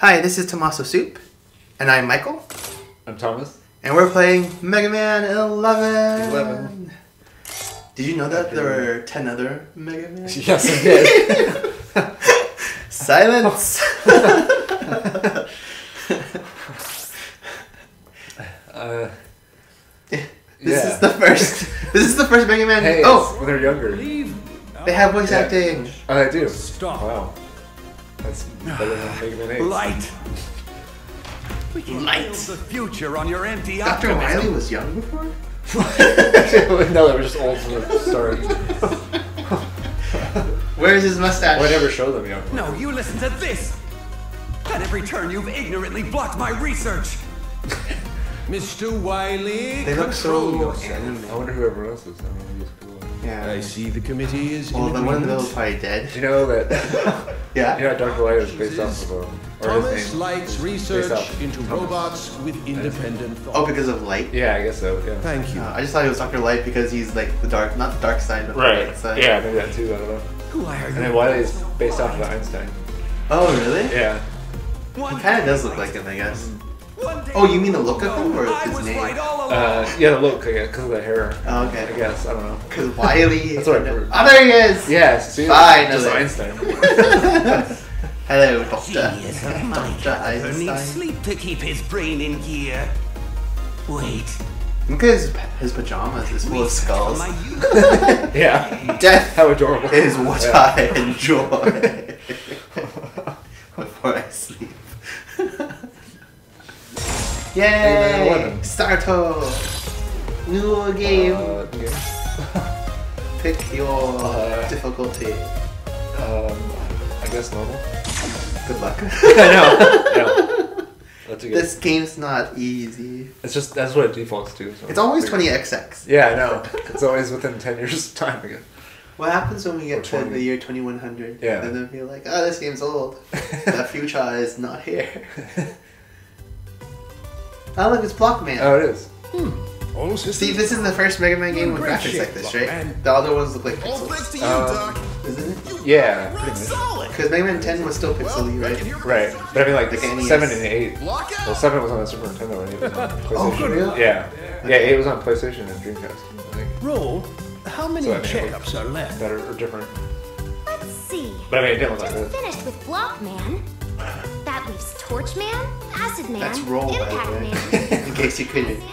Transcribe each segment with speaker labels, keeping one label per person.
Speaker 1: Hi, this is Tomaso Soup, and I'm Michael,
Speaker 2: I'm Thomas.
Speaker 1: and we're playing Mega Man 11.
Speaker 2: 11.
Speaker 1: Did you know that there were 10 other Mega Man?
Speaker 2: Yes, I did.
Speaker 1: Silence!
Speaker 2: uh,
Speaker 1: this
Speaker 2: Yeah.
Speaker 1: is the first. This is the first Mega Man.
Speaker 2: hey,
Speaker 1: oh,
Speaker 2: they're younger.
Speaker 1: they have voice
Speaker 2: Yeah.
Speaker 1: acting.
Speaker 2: Oh, they do.
Speaker 3: Stop.
Speaker 2: Wow. That's better than Mega Man 8.
Speaker 3: Light. We can
Speaker 1: Light.
Speaker 3: the future on your empty
Speaker 1: Dr.
Speaker 3: optimism.
Speaker 1: Wily was young before?
Speaker 2: no, they were just old from the start.
Speaker 1: Where's his mustache?
Speaker 2: Well, I never show them young.
Speaker 3: No, you listen to this. At every turn, you've ignorantly blocked my research.
Speaker 4: Mr. Wily,
Speaker 1: They look so
Speaker 4: control
Speaker 2: I wonder who everyone else is. I don't know who's cool.
Speaker 1: Yeah.
Speaker 4: I see the committee is
Speaker 1: Well,
Speaker 4: in
Speaker 1: the one in the middle
Speaker 4: agreement.
Speaker 1: is probably dead.
Speaker 2: Do you know that?
Speaker 1: Yeah.
Speaker 2: you know, Dr. Light is based off of a. Or
Speaker 4: Thomas
Speaker 2: his.
Speaker 4: Light's research into
Speaker 2: Thomas.
Speaker 4: robots with independent
Speaker 1: Oh, because of light?
Speaker 2: Yeah, I guess so. Yeah.
Speaker 4: Thank you.
Speaker 1: Uh, I just thought he was Dr. Light because he's like the dark, not the dark side, but the light side.
Speaker 2: Yeah, maybe that too. I don't know.
Speaker 3: Who are you?
Speaker 2: And then Wily is based off of Einstein.
Speaker 1: Oh, really?
Speaker 2: Yeah.
Speaker 3: One
Speaker 1: He kind of does look like him, I guess.
Speaker 3: One day
Speaker 1: Oh, you mean the look of him or his name?
Speaker 3: right all along.
Speaker 2: Uh, yeah, the look, because of the hair.
Speaker 1: Oh, okay.
Speaker 2: I guess. I don't know.
Speaker 1: Because Wily.
Speaker 2: That's what I've heard.
Speaker 1: Oh, there he is!
Speaker 2: Yeah, see,
Speaker 1: Fine,
Speaker 2: just. Einstein.
Speaker 1: Hello, Doctor.
Speaker 3: Genius of
Speaker 1: Dr.
Speaker 3: caliber needs sleep to keep his brain in gear. Wait.
Speaker 1: Look at his, his pajamas. It's full of skulls.
Speaker 2: Yeah.
Speaker 1: Death
Speaker 2: How adorable.
Speaker 1: is what
Speaker 2: Yeah.
Speaker 1: I enjoy before I sleep. Yay!
Speaker 2: 11.
Speaker 1: Starto! New game.
Speaker 2: Uh, yeah.
Speaker 1: Pick your
Speaker 2: uh,
Speaker 1: difficulty.
Speaker 2: Um, I guess normal.
Speaker 1: Good luck.
Speaker 2: I know. Yeah. That's good.
Speaker 1: this game's not easy.
Speaker 2: it's just that's what it defaults to. So
Speaker 1: It's always 20XX.
Speaker 2: Yeah, I know. It's always within ten years time again.
Speaker 1: What happens when we get to the year 2100?
Speaker 2: Yeah.
Speaker 1: And then they'll be like, oh, this game's old. the future is not here. Oh, look, it's Blockman.
Speaker 2: Oh, it is.
Speaker 4: All
Speaker 1: See, this is the first Mega Man game with
Speaker 4: Great
Speaker 1: graphics
Speaker 4: shape,
Speaker 1: like this, right?
Speaker 4: Blockman.
Speaker 1: The other ones look like
Speaker 5: All
Speaker 1: pixels,
Speaker 5: thanks to you,
Speaker 2: Um,
Speaker 5: Doc.
Speaker 1: isn't it?
Speaker 2: Yeah,
Speaker 5: Rock
Speaker 2: pretty
Speaker 5: solid.
Speaker 1: Because Mega Man 10 was still pixely,
Speaker 5: Well,
Speaker 1: right?
Speaker 2: Right, but I mean like
Speaker 1: Like NES.
Speaker 2: seven and eight.
Speaker 5: Block out.
Speaker 2: Well, seven was on the Super Nintendo and eight was on PlayStation.
Speaker 1: Oh, for real?
Speaker 2: Yeah, yeah, eight was on PlayStation and Dreamcast.
Speaker 4: Roll. How many
Speaker 2: So, I mean, it
Speaker 4: checkups are left?
Speaker 2: that are, are different.
Speaker 6: Let's see.
Speaker 2: But I mean, it didn't look like
Speaker 6: Just
Speaker 2: this.
Speaker 6: finished with Blockman. That leaves Torchman, Acid Man,
Speaker 1: That's Roll, by
Speaker 6: Impact
Speaker 1: the
Speaker 6: Man.
Speaker 1: In case you couldn't.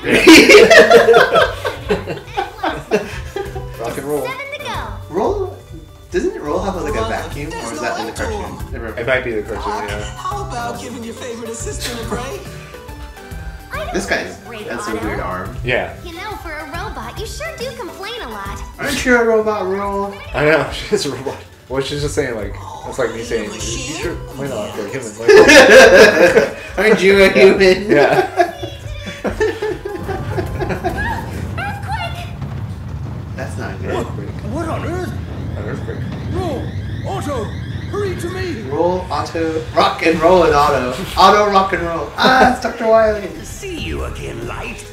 Speaker 2: Rock and roll.
Speaker 6: Seven to go.
Speaker 1: Roll? Doesn't Roll have like a vacuum? Or is that in the cartoon? Never
Speaker 2: It might be the cartoon. Yeah.
Speaker 5: How about giving your favorite assistant a break?
Speaker 6: I don't
Speaker 1: This guy's
Speaker 6: great
Speaker 1: has a
Speaker 6: auto.
Speaker 1: weird arm.
Speaker 2: Yeah.
Speaker 6: You know, for a robot, you sure do complain a lot.
Speaker 1: Aren't you a robot, Roll?
Speaker 2: I know. She's a robot. Well, she's just saying like it's like me saying you should play not for a human. Like,
Speaker 1: Aren't you a human?
Speaker 2: yeah.
Speaker 6: Earthquake!
Speaker 1: That's not good.
Speaker 4: What on earth?
Speaker 2: An earthquake.
Speaker 4: Roll. Auto, hurry to me.
Speaker 1: Roll, auto, rock and roll and auto. Auto, rock and roll. Ah, it's Dr. Wily.
Speaker 3: See you again, Light.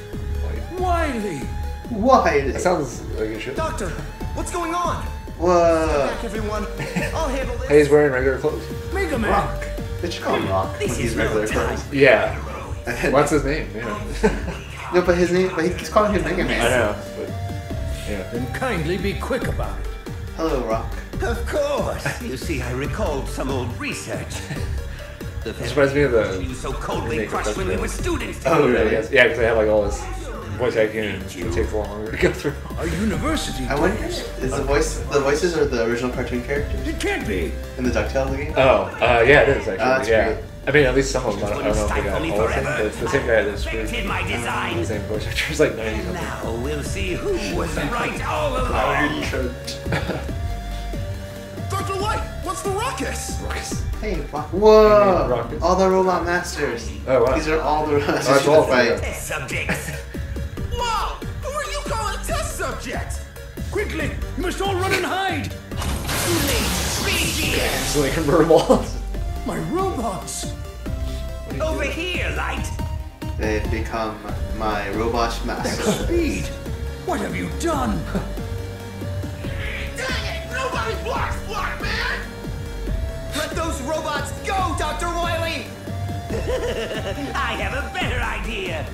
Speaker 4: Wily.
Speaker 1: Wily.
Speaker 2: That sounds like it should.
Speaker 5: Doctor, what's going on?
Speaker 1: Whoa.
Speaker 5: Everyone, I'll handle this.
Speaker 2: Hey, he's wearing regular clothes.
Speaker 4: Mega Man.
Speaker 1: Rock. They should call him Rock when
Speaker 3: This
Speaker 1: he's regular
Speaker 3: time.
Speaker 1: clothes.
Speaker 2: Yeah. What's his name? Yeah.
Speaker 1: No, but his name, but he keeps calling him Mega Man.
Speaker 2: I know, but yeah.
Speaker 4: Then kindly be quick about it.
Speaker 1: Hello, Rock.
Speaker 3: Of course. You see, I recalled some old research. The
Speaker 2: It reminds me of the.
Speaker 3: you so coldly
Speaker 2: remake of
Speaker 3: crushed when we were students.
Speaker 1: Oh, really?
Speaker 2: yes. Yeah, because they have like all this voice acting and it takes a lot longer to go through.
Speaker 4: A university.
Speaker 1: I wonder, is the voice, the voices are the original cartoon characters
Speaker 4: It can't be.
Speaker 1: in the DuckTales game?
Speaker 2: Oh, uh, yeah, it is actually.
Speaker 1: Oh, that's
Speaker 2: yeah.
Speaker 1: great.
Speaker 2: I mean, at least some of them. I don't, I don't know if they got all of them, but it's the same guy that's screwed.
Speaker 3: Perfected my
Speaker 2: The same voice actor. He's like 90 something.
Speaker 3: Now we'll see who was right all along.
Speaker 5: Dr. Light, what's the ruckus?
Speaker 2: Ruckus.
Speaker 1: Hey, Rock. Whoa! All the robot masters.
Speaker 2: Oh, wow.
Speaker 1: These are all the masters
Speaker 2: that's
Speaker 1: in
Speaker 2: all
Speaker 1: the
Speaker 2: of them,
Speaker 1: fight.
Speaker 3: Subjects.
Speaker 4: Quickly, you must all run and hide.
Speaker 3: Species.
Speaker 2: So they convert them all.
Speaker 4: My robots.
Speaker 3: Over here, Light.
Speaker 1: They've become my robot masters.
Speaker 4: Speed. What have you done?
Speaker 5: Dang it, nobody blocks Block, man! Let those robots go, Dr. Wily!
Speaker 3: I have a better idea.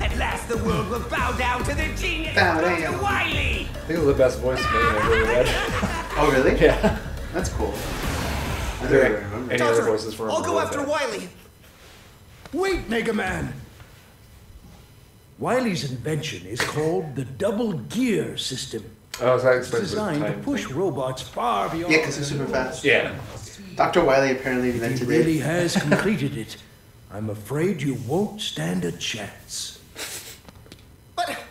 Speaker 3: At last, the world will bow down to the genius
Speaker 1: Bow
Speaker 3: of Dr.
Speaker 1: down.
Speaker 3: Wily.
Speaker 2: I think it was the best voice man I've ever read.
Speaker 1: Oh, really?
Speaker 2: yeah.
Speaker 1: That's cool. I
Speaker 2: Are
Speaker 1: don't
Speaker 2: there
Speaker 1: remember.
Speaker 2: any other voices for him?
Speaker 5: I'll go after
Speaker 2: that?
Speaker 5: Wily.
Speaker 4: Wait, Mega Man! Wily's invention is called the Double Gear System.
Speaker 2: Oh, so that
Speaker 4: It's
Speaker 2: the
Speaker 4: designed to push
Speaker 2: thing.
Speaker 4: robots far beyond.
Speaker 1: Yeah, because he's
Speaker 4: their
Speaker 1: super fast.
Speaker 2: Yeah.
Speaker 1: Dr. Wily apparently invented it.
Speaker 4: He really
Speaker 1: it.
Speaker 4: has completed it. I'm afraid you won't stand a chance.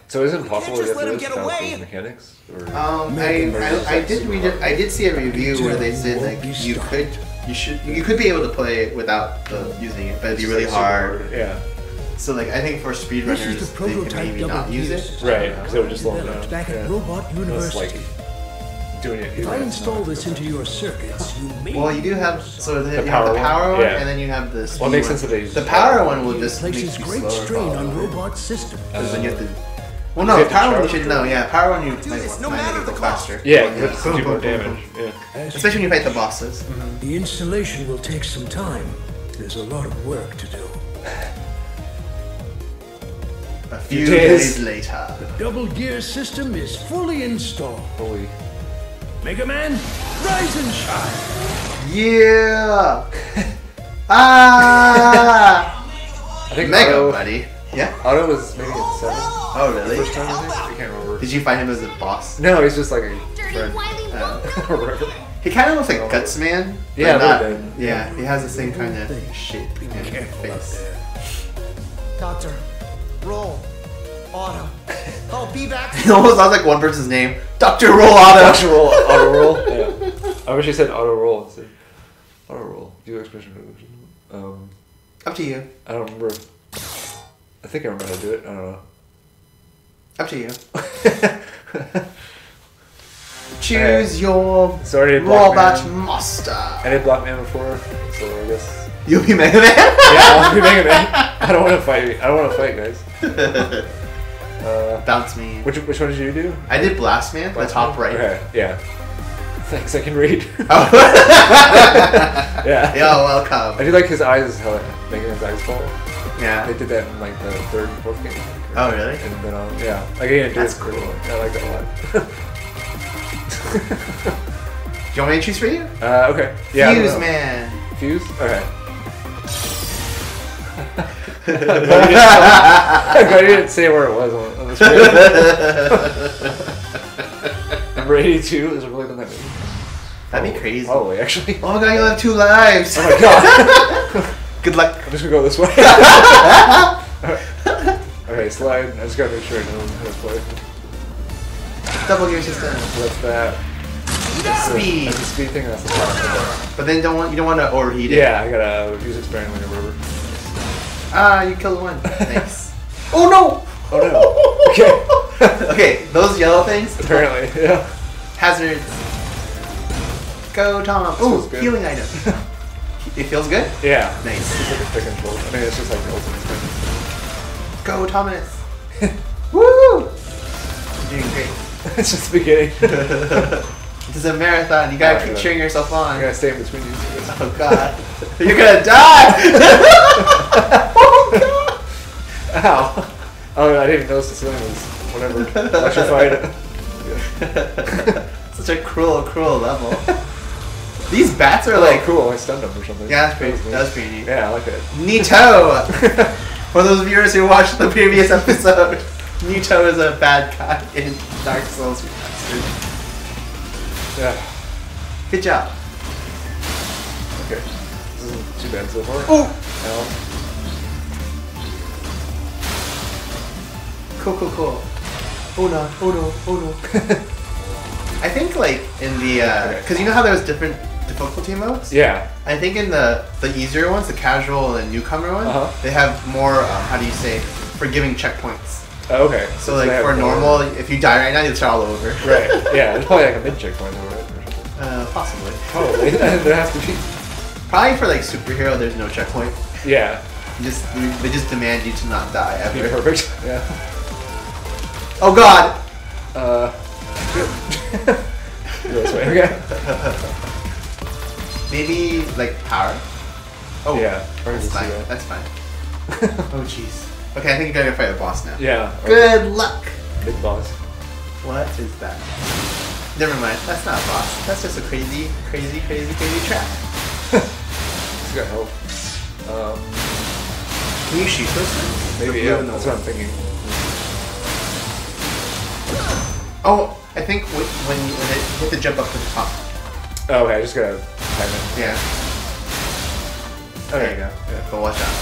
Speaker 5: But
Speaker 2: So is it
Speaker 5: We
Speaker 2: possible
Speaker 5: can't
Speaker 2: to
Speaker 5: just
Speaker 2: get
Speaker 5: let him
Speaker 2: through
Speaker 5: get
Speaker 2: without
Speaker 5: away.
Speaker 2: mechanics? Or...
Speaker 1: Um, I, I, I did read it. I did see a review where they said like you could, you should, you could be able to play it without the, using it, but it'd be really hard.
Speaker 2: Yeah.
Speaker 1: So like I think for speedrunners,
Speaker 4: the
Speaker 1: they can
Speaker 4: prototype
Speaker 1: maybe not use
Speaker 4: gear
Speaker 1: it.
Speaker 2: Right, because it would just slow them
Speaker 4: developed
Speaker 2: down.
Speaker 4: back
Speaker 2: Yeah.
Speaker 4: at Robot
Speaker 2: It's
Speaker 4: University.
Speaker 2: like doing it.
Speaker 4: if I install this into your circuits, you may
Speaker 1: Well, you do have so the,
Speaker 2: The
Speaker 1: you have the
Speaker 2: power one? Yeah.
Speaker 1: and then you have the. speed
Speaker 2: Well, makes
Speaker 1: one.
Speaker 2: sense that they use
Speaker 1: The
Speaker 2: the
Speaker 1: power
Speaker 2: power
Speaker 1: one will just make you
Speaker 4: places great
Speaker 1: slower.
Speaker 4: strain on robot systems.
Speaker 1: Because then you have to. Well, no, power one you
Speaker 2: charge
Speaker 1: should know. Yeah, power one you
Speaker 5: Do
Speaker 1: might,
Speaker 5: no
Speaker 1: might
Speaker 5: matter
Speaker 1: make it
Speaker 5: the
Speaker 1: go
Speaker 5: cost.
Speaker 1: faster.
Speaker 2: Yeah,
Speaker 1: Boom,
Speaker 2: because
Speaker 1: boom,
Speaker 2: do more
Speaker 1: boom, boom,
Speaker 2: damage. Yeah.
Speaker 1: Especially when you fight the bosses.
Speaker 4: The installation will take some time. There's a lot of work to do.
Speaker 1: A few
Speaker 2: days.
Speaker 1: days later.
Speaker 4: Double gear system is fully installed.
Speaker 2: Holy.
Speaker 4: Mega Man, rise and shine.
Speaker 1: Yeah. ah.
Speaker 2: I think
Speaker 1: Mega
Speaker 2: Otto,
Speaker 1: buddy. Yeah.
Speaker 2: Auto was maybe at seven.
Speaker 1: Oh really?
Speaker 2: First time I think. I can't remember.
Speaker 1: Did you find him as a boss?
Speaker 2: No, he's just like a
Speaker 6: Dirty
Speaker 2: friend.
Speaker 1: Uh,
Speaker 6: Wonka.
Speaker 2: or whatever.
Speaker 1: he kind of looks like Guts Man.
Speaker 2: Yeah, a
Speaker 1: not-
Speaker 2: little bit.
Speaker 1: Yeah, he has the same kind of shape
Speaker 4: Be
Speaker 1: and
Speaker 4: careful
Speaker 1: face.
Speaker 5: Doctor, roll, auto. I'll be back.
Speaker 1: It almost sounds like one person's name. Dr. Roll Auto.
Speaker 2: Auto roll, auto roll. Yeah. I wish he said auto roll instead. Auto roll. Do expression resolution. Um,
Speaker 1: Up to you.
Speaker 2: I don't remember. I think I remember how to do it. I don't know.
Speaker 1: Up to you. Choose your
Speaker 2: Sorry,
Speaker 1: robot
Speaker 2: Man.
Speaker 1: master.
Speaker 2: I did Block Man before, so I guess.
Speaker 1: You'll be Mega Man.
Speaker 2: Yeah, I'll be Mega Man. I don't want to fight. I don't want to fight, guys. Uh,
Speaker 1: Bounce me.
Speaker 2: which which one did you do?
Speaker 1: I did Blast Man, the top right.
Speaker 2: Okay, yeah. Thanks, I can read.
Speaker 1: Oh.
Speaker 2: yeah.
Speaker 1: You're welcome.
Speaker 2: I do like his eyes, how making his eyes fall.
Speaker 1: Yeah.
Speaker 2: They did that in like the third and fourth game.
Speaker 1: Oh, really?
Speaker 2: And then, um, yeah. Like, again,
Speaker 1: That's
Speaker 2: cool.
Speaker 1: cool.
Speaker 2: I like that a lot.
Speaker 1: Do you want me to choose for you?
Speaker 2: uh, okay. Yeah. I don't
Speaker 1: Fuse
Speaker 2: know.
Speaker 1: Man.
Speaker 2: Fuse? Okay. I'm glad didn't say where it was on, on the screen. Number 82 is really done that movie.
Speaker 1: That'd be crazy.
Speaker 2: Probably, actually.
Speaker 1: Oh my god, you'll have two lives.
Speaker 2: Oh my god.
Speaker 1: Good luck.
Speaker 2: I'm just gonna go this way. okay, slide. I just gotta make sure I know how to play.
Speaker 1: Double gear system.
Speaker 2: So that's that. That's the-
Speaker 1: Speed.
Speaker 2: That's the speed thing. That's the top.
Speaker 1: But then don't want you don't want to overheat it.
Speaker 2: Yeah, I gotta use experiment or whatever.
Speaker 1: Ah, you killed one. Thanks. oh no.
Speaker 2: Oh no. Okay.
Speaker 1: okay, those yellow things.
Speaker 2: Apparently, yeah.
Speaker 1: Hazards. Go Tom.
Speaker 2: feels
Speaker 1: Ooh, healing item. It feels good.
Speaker 2: Yeah.
Speaker 1: Nice.
Speaker 2: It's like a pick and pull. I mean, it's just like the ultimate thing.
Speaker 1: Go Thomas. Woo! You're doing great.
Speaker 2: it's just the beginning.
Speaker 1: This is a marathon. You gotta keep
Speaker 2: good.
Speaker 1: cheering yourself on.
Speaker 2: You gotta stay in between these.
Speaker 1: Oh god. You're gonna die! oh God!
Speaker 2: Ow. Oh, I didn't even notice the ceiling was whatever. Electrified.
Speaker 1: god. Such a cruel, cruel level. These bats are
Speaker 2: like,
Speaker 1: like.
Speaker 2: cool. I stunned them or something.
Speaker 1: Yeah, that's pretty,
Speaker 2: That was neat.
Speaker 1: pretty neat.
Speaker 2: Yeah, I like that.
Speaker 1: Nito! For those viewers who watched the previous episode, Nito is a bad guy in Dark Souls Remastered.
Speaker 2: Yeah.
Speaker 1: Good job.
Speaker 2: Okay. This isn't too bad so far.
Speaker 1: Oh!
Speaker 2: No.
Speaker 1: Cool, cool, cool. Oh no, oh no, oh no. I think like in the, uh,
Speaker 2: Okay.
Speaker 1: cause you know how there's different difficulty modes?
Speaker 2: Yeah.
Speaker 1: I think in the the easier ones, the casual and newcomer one,
Speaker 2: Uh-huh.
Speaker 1: they have more, um, how do you say, forgiving checkpoints.
Speaker 2: Oh, okay.
Speaker 1: So
Speaker 2: they
Speaker 1: like for
Speaker 2: more-
Speaker 1: normal, if you die right now, you start all over.
Speaker 2: Right. Yeah. It's probably like a mid checkpoint or whatever.
Speaker 1: Uh, possibly.
Speaker 2: Probably. there has to be.
Speaker 1: Probably for like superhero, there's no checkpoint.
Speaker 2: Yeah.
Speaker 1: You just they just demand you to not die ever.
Speaker 2: perfect. Yeah.
Speaker 1: Oh God!
Speaker 2: Uh. Good. Go this way. Okay.
Speaker 1: Maybe like power. Oh,
Speaker 2: Yeah,
Speaker 1: that's fine.
Speaker 2: that.
Speaker 1: That's fine. oh, jeez. Okay, I think you gotta go fight the boss now.
Speaker 2: Yeah. or
Speaker 1: Good luck.
Speaker 2: Big boss.
Speaker 1: What is that? Never mind. That's not a boss. That's just a crazy, crazy, crazy, crazy trap.
Speaker 2: He's got health. Um,
Speaker 1: Can you shoot those things?
Speaker 2: maybe
Speaker 1: The
Speaker 2: yeah.
Speaker 1: blue and
Speaker 2: That's what I'm thinking.
Speaker 1: Oh, I think when when you, when it hit the jump up to the top.
Speaker 2: Oh, okay. I just gotta time it.
Speaker 1: Yeah. Oh, there you go.
Speaker 2: Yeah.
Speaker 1: But watch out.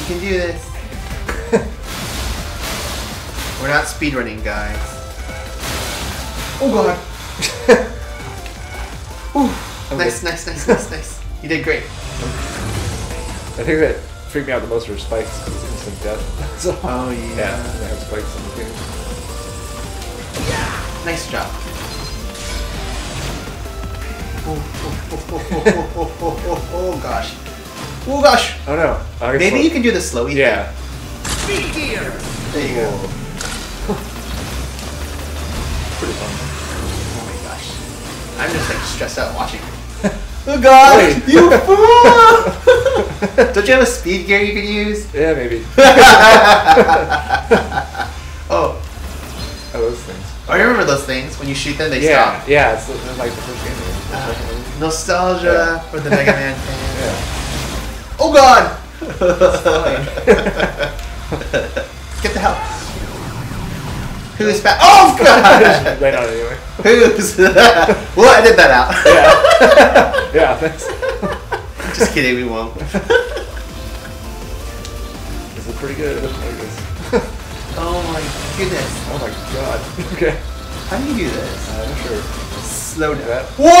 Speaker 1: You can do this. We're not speedrunning, guys. Oh god. Ooh. Nice, nice, nice, nice, nice. You did great.
Speaker 2: I think that freaked me out the most were spikes because it's instant death. so,
Speaker 1: Oh yeah.
Speaker 2: yeah, they have spikes in the game.
Speaker 1: Nice job oh, oh, oh gosh. Oh gosh.
Speaker 2: Oh no.
Speaker 1: Maybe
Speaker 2: slow.
Speaker 1: you can do the slowy
Speaker 2: yeah.
Speaker 5: thing. Yeah.
Speaker 1: There you go.
Speaker 2: Pretty fun.
Speaker 1: Oh my gosh. I'm just like stressed out watching. oh god! You fool! Don't you have a speed gear you could use?
Speaker 2: Yeah, maybe.
Speaker 1: Oh, I remember those things. When you shoot them, they
Speaker 2: Yeah,
Speaker 1: stop.
Speaker 2: yeah. It's, it's like the first game. the one.
Speaker 1: Nostalgia
Speaker 2: Yeah.
Speaker 1: for the Mega Man fan.
Speaker 2: Yeah.
Speaker 1: Oh god! Get the hell. Who's fat? Oh god!
Speaker 2: right on it anyway.
Speaker 1: Who's? we'll edit that out.
Speaker 2: Yeah. yeah. Thanks.
Speaker 1: Just kidding, we won't.
Speaker 2: This is pretty good.
Speaker 1: Oh my goodness.
Speaker 2: Oh my god. Okay.
Speaker 1: How do you do this?
Speaker 2: I'm not sure.
Speaker 1: Slow down.
Speaker 2: That
Speaker 1: Whoa!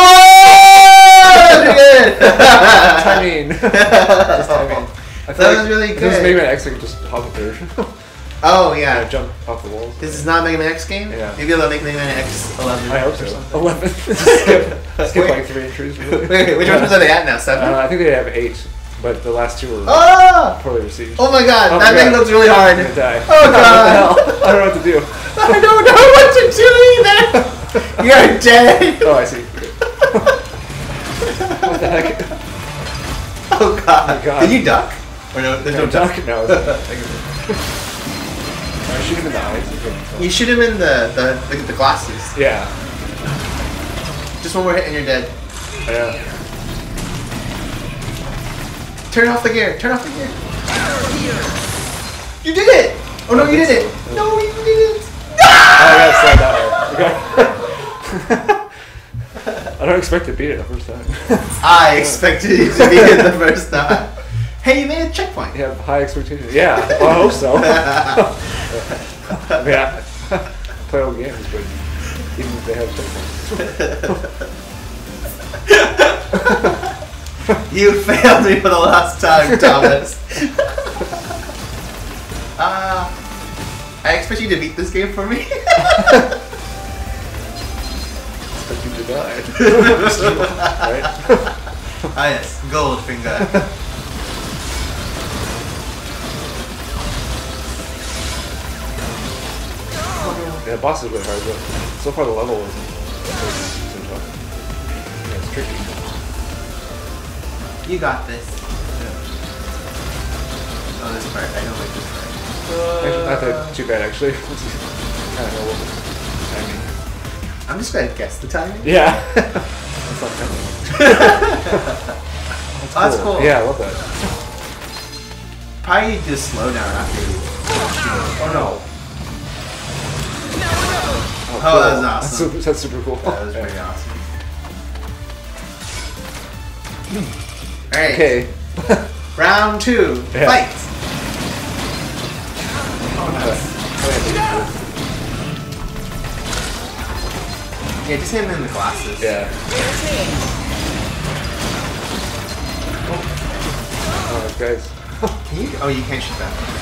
Speaker 2: timing. Just timing. I
Speaker 1: That was really
Speaker 2: if This
Speaker 1: good.
Speaker 2: Mega Man X. I could just hop up there.
Speaker 1: Oh
Speaker 2: yeah.
Speaker 1: yeah.
Speaker 2: Jump off the walls.
Speaker 1: This is not a Mega Man X game?
Speaker 2: Yeah.
Speaker 1: Maybe they'll make Mega Man X 11
Speaker 2: I hope
Speaker 1: or
Speaker 2: so.
Speaker 1: something.
Speaker 2: Eleven. skip, skip
Speaker 1: Wait.
Speaker 2: like three entries.
Speaker 1: Wait, wait, which ones are they at now? Seven?
Speaker 2: Uh, I think they have eight, but the last two were
Speaker 1: oh!
Speaker 2: poorly received.
Speaker 1: Oh my god,
Speaker 2: Oh
Speaker 1: that
Speaker 2: my
Speaker 1: thing
Speaker 2: God.
Speaker 1: looks really hard.
Speaker 2: I'm gonna die.
Speaker 1: Oh
Speaker 2: What the
Speaker 1: god.
Speaker 2: hell? I don't know what to do.
Speaker 1: I don't know what to do either. You're dead.
Speaker 2: Oh, I see. what the heck?
Speaker 1: Oh god.
Speaker 2: Oh, God.
Speaker 1: Did you duck? Or no, there's no
Speaker 2: No,
Speaker 1: duck.
Speaker 2: duck? No. I shoot him in the eyes.
Speaker 1: You shoot him in the, the, the, the glasses.
Speaker 2: Yeah.
Speaker 1: Just one more hit and you're dead.
Speaker 2: Yeah.
Speaker 1: Turn off the gear. Turn off the gear. You did it! Oh no, you did it! No, you did it!
Speaker 2: Oh, I gotta slide that way. I don't expect to beat it the first time.
Speaker 1: I expected you to beat it the first time. Hey, you made a checkpoint.
Speaker 2: You have high expectations. Yeah, well, I hope so. I mean, I play old games, but even if they have checkpoints.
Speaker 1: You failed me for the last time, Thomas. uh, I expect you to beat this game for me.
Speaker 2: expect you to die. right?
Speaker 1: ah yes, Goldfinger.
Speaker 2: Yeah, the boss is really hard, but so far the level isn't tough. Yeah, it's tricky.
Speaker 1: You got this. Oh, this part. I don't like this part.
Speaker 2: Actually, not that too bad, actually. kind of know what the timing.
Speaker 1: I'm just gonna guess the timing.
Speaker 2: Yeah. That's not coming.
Speaker 1: Oh, that's cool.
Speaker 2: Yeah, I love that.
Speaker 1: Probably just slow down after you. Oh no.
Speaker 2: Oh,
Speaker 1: Oh, that was
Speaker 2: That's
Speaker 1: awesome.
Speaker 2: super, that's super cool.
Speaker 1: That was
Speaker 2: Yeah.
Speaker 1: pretty awesome. Alright.
Speaker 2: Okay.
Speaker 1: Round two.
Speaker 2: Yeah.
Speaker 1: Fight! Yeah, just hit him in the glasses.
Speaker 2: Yeah. Oh, guys.
Speaker 1: Can you? Oh, you can't shoot that.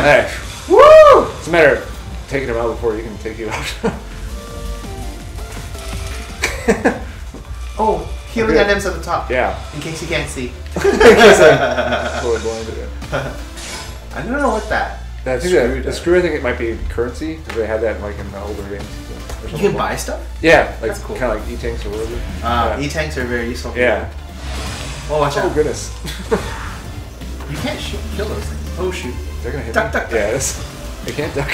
Speaker 2: Hey,
Speaker 1: Woo!
Speaker 2: it's a matter of taking him out before he can take you out.
Speaker 1: Oh, Healing
Speaker 2: Okay.
Speaker 1: items at the top.
Speaker 2: Yeah.
Speaker 1: In case you can't see.
Speaker 2: Totally blinded it.
Speaker 1: I don't know what that.
Speaker 2: I think
Speaker 1: Screw
Speaker 2: that, the screw I think it might be currency because they had that in, like in the older games.
Speaker 1: You can buy stuff?
Speaker 2: Yeah, like
Speaker 1: That's cool.
Speaker 2: kind of like e-tanks or whatever.
Speaker 1: Uh,
Speaker 2: yeah.
Speaker 1: E-tanks are very useful.
Speaker 2: yeah.
Speaker 1: Oh, watch
Speaker 2: Oh
Speaker 1: out.
Speaker 2: goodness.
Speaker 1: You can't shoot, kill those things. Oh, shoot.
Speaker 2: They're gonna hit
Speaker 1: Duck,
Speaker 2: me.
Speaker 1: duck, duck.
Speaker 2: Yeah, it's, they can't duck.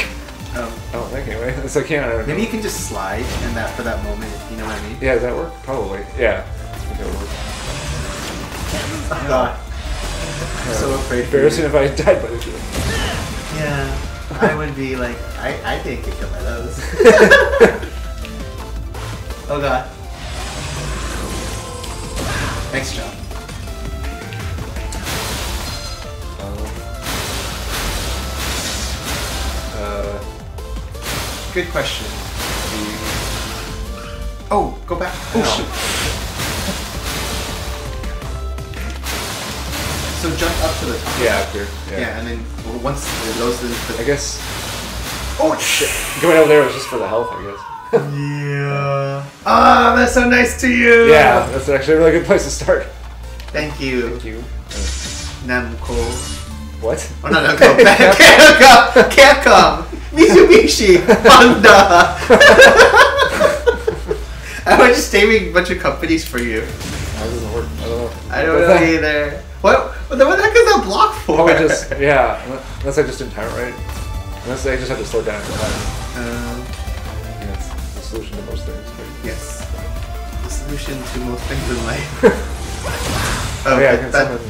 Speaker 1: Oh.
Speaker 2: I don't think anyway. It's like can't. I don't
Speaker 1: maybe
Speaker 2: know.
Speaker 1: you can just slide in that for that moment. You know what I mean?
Speaker 2: Yeah, does that work? Probably. Yeah. I think that would work.
Speaker 1: Oh, uh, God. I'm so uh, afraid. for
Speaker 2: Embarrassing
Speaker 1: you.
Speaker 2: if I died by this.
Speaker 1: Yeah. I would be like, I, I didn't get killed by those. oh god. Next job. Good question. Oh, go back. Oh shoot. So jump up to the top.
Speaker 2: yeah, up here. Yeah.
Speaker 1: Yeah, and then once it goes to the.
Speaker 2: I guess
Speaker 1: Oh shit.
Speaker 2: going over there was just for the health. I guess.
Speaker 1: Yeah. Ah, that's so nice to you.
Speaker 2: Yeah, that's actually a really good place to start.
Speaker 1: Thank you,
Speaker 2: Thank you.
Speaker 1: Namco.
Speaker 2: What?
Speaker 1: Oh no, no, go back. Capcom. Capcom. Mitsubishi. Honda. I was just naming a bunch of companies for you.
Speaker 2: How does it work? I don't know.
Speaker 1: I don't know either. What? What the, what the heck is that block for?
Speaker 2: Probably just yeah. Unless I just didn't time it right. Unless I just had to slow down.
Speaker 1: Um,
Speaker 2: Yeah, the solution to most things.
Speaker 1: yes. The solution to most things in life.
Speaker 2: Oh yeah, I can
Speaker 1: that,
Speaker 2: summon.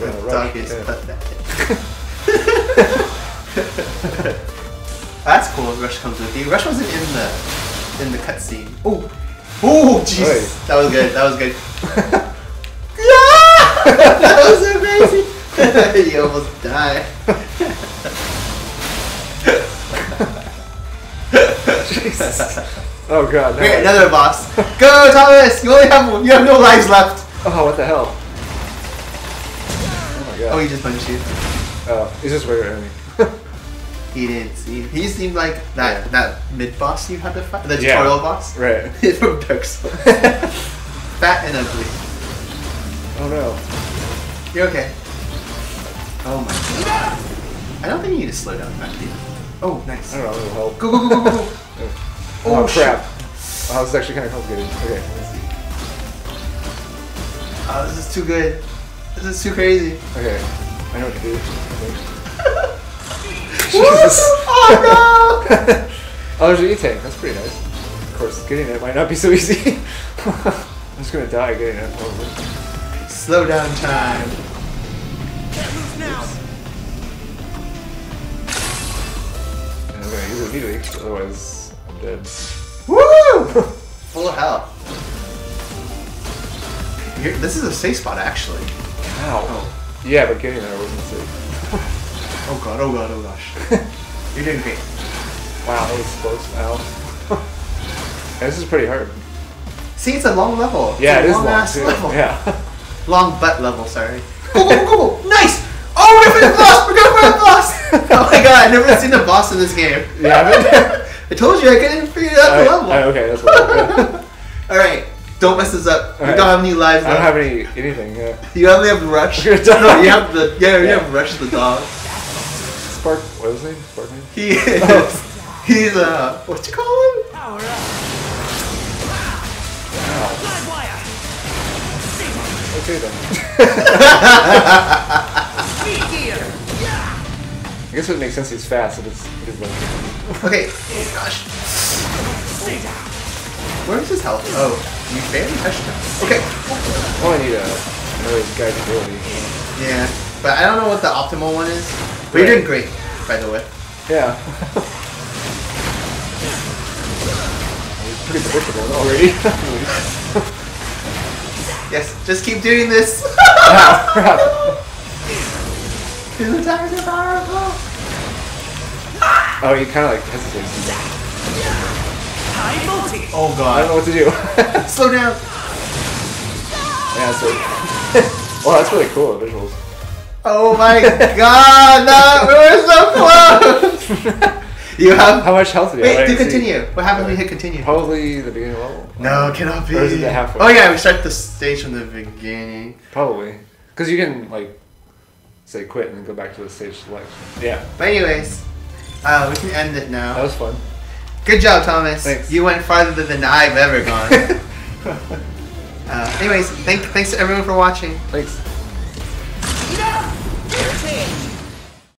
Speaker 1: that
Speaker 2: uh,
Speaker 1: dog is
Speaker 2: yeah.
Speaker 1: pathetic. That's cool. Rush comes with you. Rush wasn't in the in the cutscene. Oh, oh, jeez, that was good. That was good. yeah, that was crazy. you almost died.
Speaker 2: Oh god. No.
Speaker 1: Okay, another boss. Go, Thomas. You only have you have no lives left.
Speaker 2: Oh, what the hell? Oh my god.
Speaker 1: Oh, he just punched you.
Speaker 2: Oh, he's just regular enemy.
Speaker 1: He didn't see. He seemed like that
Speaker 2: Yeah.
Speaker 1: that mid boss you had to fight, the
Speaker 2: Yeah.
Speaker 1: tutorial boss.
Speaker 2: right.
Speaker 1: From Dark Souls. Fat and ugly.
Speaker 2: Oh no.
Speaker 1: You're okay. Oh my god. I don't think you need to slow down that deep. Oh, nice.
Speaker 2: I don't know. It'll help.
Speaker 1: Go, go, go, go, go, go.
Speaker 2: Oh,
Speaker 1: Oh,
Speaker 2: crap. Oh, this is actually kind of complicated. Okay.
Speaker 1: Oh, this is too good. This is too crazy.
Speaker 2: Okay. I know what to do.
Speaker 1: Jesus. Oh
Speaker 2: Oh, there's an E-tank. That's pretty nice. Of course, getting it might not be so easy. I'm just gonna die getting it. Probably.
Speaker 1: no! Slow down time.
Speaker 2: And I'm gonna use it immediately, otherwise I'm dead.
Speaker 1: Woo! Full health. Here, this is a safe spot, actually.
Speaker 2: Ow. Yeah, but getting there wasn't safe.
Speaker 1: Oh god, oh god, oh gosh. You're doing great.
Speaker 2: Wow, that was close. Ow. Yeah, this is pretty hard.
Speaker 1: See, it's a long level. It's
Speaker 2: Yeah,
Speaker 1: a
Speaker 2: it is long
Speaker 1: ass
Speaker 2: too.
Speaker 1: level.
Speaker 2: Yeah.
Speaker 1: Long butt level, sorry. Go, go, go, go! Nice! Oh, we're gonna the boss! We're gonna fight the boss! Oh my god, I've never seen a boss in this game.
Speaker 2: Haven't?
Speaker 1: I told you I couldn't figure out the
Speaker 2: Alright,
Speaker 1: level.
Speaker 2: alright, okay, that's what
Speaker 1: Alright, don't mess this up. You
Speaker 2: Alright.
Speaker 1: don't have any lives
Speaker 2: I don't have any anything. Yeah.
Speaker 1: You only have Rush. No, you have the yeah, you
Speaker 2: Yeah.
Speaker 1: have Rush the dog.
Speaker 2: Spark. What was his name? Sparkman.
Speaker 1: He is. He's uh, what you call him?
Speaker 3: Power up. Live wire.
Speaker 2: Okay then. I guess it would make sense he's fast if it's if it's like.
Speaker 1: Okay. Oh gosh. Where's his health? Oh, you barely touched him. Okay.
Speaker 2: Oh, I need a another guide ability.
Speaker 1: Yeah, but I don't know what the optimal one is. But you're doing great, by the way.
Speaker 2: Yeah. He's pretty predictable already.
Speaker 1: Yes, just keep doing this.
Speaker 2: crap.
Speaker 1: His attacks are powerful.
Speaker 2: Oh, he kind of like hesitates.
Speaker 3: High multi.
Speaker 1: Oh god.
Speaker 2: I don't know what to do.
Speaker 1: Slow down.
Speaker 2: yeah, so. well, that's really cool. The visuals.
Speaker 1: Oh my god, that we were so close. You have.
Speaker 2: How much health do you have?
Speaker 1: Wait, do
Speaker 2: didn't see.
Speaker 1: continue. What happens when you hit continue?
Speaker 2: Probably the beginning level.
Speaker 1: No, it cannot be.
Speaker 2: Or is it the halfway?
Speaker 1: Oh yeah, we start the stage from the beginning.
Speaker 2: Probably. Because you can, like, say quit and then go back to the stage selection. Yeah.
Speaker 1: But anyways, uh, we can end it now.
Speaker 2: That was fun.
Speaker 1: Good job, Thomas.
Speaker 2: Thanks.
Speaker 1: You went farther than I've ever gone. uh, anyways, thank, thanks to everyone for watching.
Speaker 2: Thanks. Yeah.